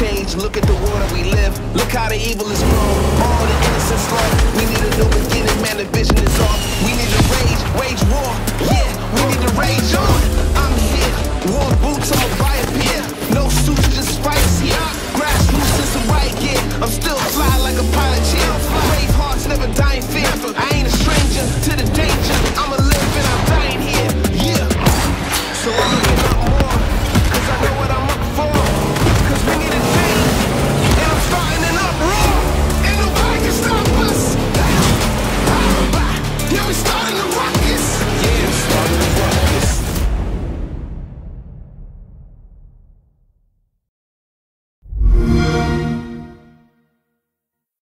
Change, look at the world that we live. Look how the evil is grown. All the innocence lost. We need a new beginning, man, the vision is off. We need to rage, wage war. Yeah, we need to rage on. Stop.